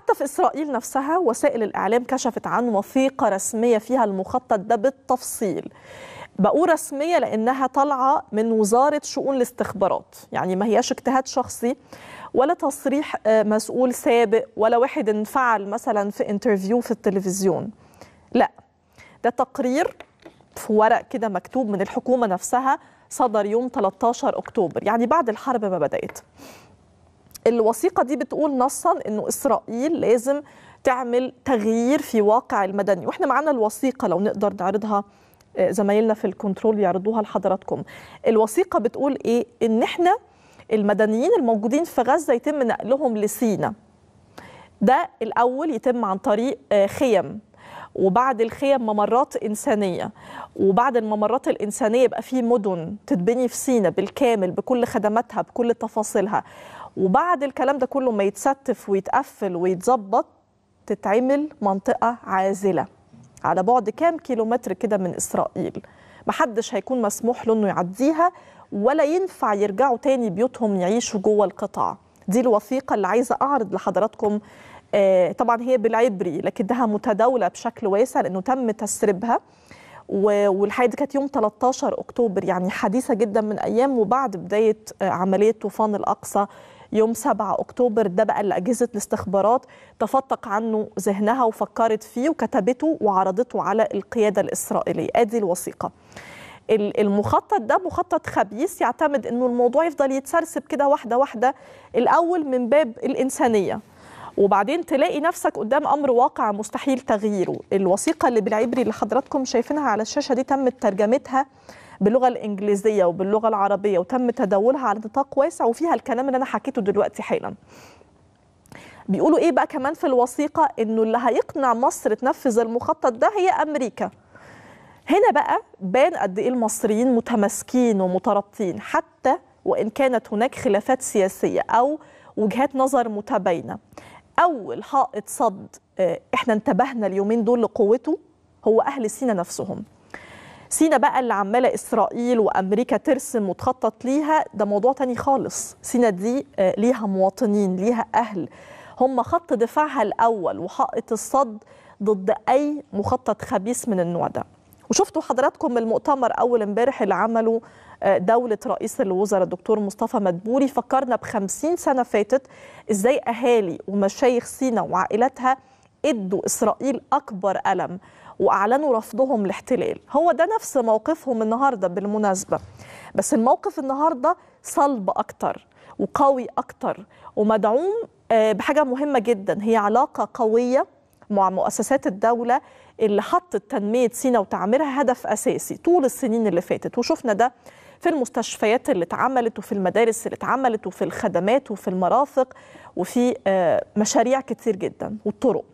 حتى في إسرائيل نفسها وسائل الإعلام كشفت عن وثيقة رسمية فيها المخطط ده بالتفصيل. بقول رسمية لأنها طالعة من وزارة شؤون الاستخبارات يعني ما هياش اجتهاد شخصي ولا تصريح مسؤول سابق ولا واحد انفعل مثلا في انترفيو في التلفزيون. لا ده تقرير في ورق كده مكتوب من الحكومة نفسها صدر يوم 13 أكتوبر يعني بعد الحرب ما بدأت. الوثيقة دي بتقول نصا أنه إسرائيل لازم تعمل تغيير في واقع المدني. وإحنا معانا الوثيقة لو نقدر نعرضها زمايلنا في الكنترول يعرضوها لحضراتكم. الوثيقة بتقول إيه؟ إن إحنا المدنيين الموجودين في غزة يتم نقلهم لسينا. ده الأول يتم عن طريق خيم. وبعد الخيم ممرات إنسانية. وبعد الممرات الإنسانية يبقى في مدن تتبني في سينا بالكامل بكل خدماتها بكل تفاصيلها. وبعد الكلام ده كله ما يتستف ويتقفل ويتظبط تتعمل منطقة عازلة على بعد كام كيلومتر كده من إسرائيل. محدش هيكون مسموح له إنه يعديها ولا ينفع يرجعوا تاني بيوتهم يعيشوا جوه القطاع. دي الوثيقة اللي عايزة أعرض لحضراتكم طبعا هي بالعبري لكنها متداولة بشكل واسع لأنه تم تسريبها. والحقيقة دي كانت يوم 13 أكتوبر يعني حديثة جدا من أيام وبعد بداية آه عملية طوفان الأقصى يوم 7 أكتوبر. ده بقى اللي أجهزة الاستخبارات تفتق عنه ذهنها وفكرت فيه وكتبته وعرضته على القيادة الإسرائيلية. أدي الوثيقة. المخطط ده مخطط خبيث يعتمد إنه الموضوع يفضل يتسرسب كده واحدة واحدة الأول من باب الإنسانية. وبعدين تلاقي نفسك قدام أمر واقع مستحيل تغييره. الوثيقة اللي بالعبري اللي حضراتكم شايفينها على الشاشة دي تم ترجمتها باللغة الإنجليزية وباللغة العربية وتم تداولها على نطاق واسع وفيها الكلام اللي أنا حكيته دلوقتي حالا. بيقولوا إيه بقى كمان في الوثيقة؟ إنه اللي هيقنع مصر تنفذ المخطط ده هي أمريكا. هنا بقى بان قد إيه المصريين متماسكين ومترابطين حتى وإن كانت هناك خلافات سياسية أو وجهات نظر متباينة. أول حائط صد إحنا انتبهنا اليومين دول لقوته هو أهل سينا نفسهم. سينا بقى اللي عمالة إسرائيل وأمريكا ترسم وتخطط ليها ده موضوع تاني خالص. سينا دي ليها مواطنين ليها أهل. هم خط دفاعها الأول وحائط الصد ضد أي مخطط خبيث من النوع ده. وشفتوا حضراتكم المؤتمر أول امبارح اللي عمله دولة رئيس الوزراء الدكتور مصطفى مدبولي فكرنا بخمسين سنة فاتت إزاي أهالي ومشايخ سينا وعائلاتها إدوا إسرائيل أكبر ألم وأعلنوا رفضهم لاحتلال هو ده نفس موقفهم النهارده بالمناسبة. بس الموقف النهارده صلب أكتر وقوي أكتر ومدعوم بحاجة مهمة جدا. هي علاقة قوية مع مؤسسات الدولة اللي حطت تنمية سينا وتعميرها هدف أساسي طول السنين اللي فاتت. وشفنا ده في المستشفيات اللي اتعملت وفي المدارس اللي اتعملت وفي الخدمات وفي المرافق وفي مشاريع كتير جدا والطرق